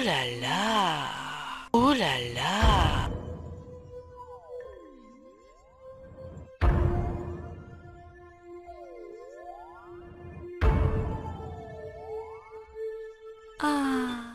오랄라. 오랄라. 아.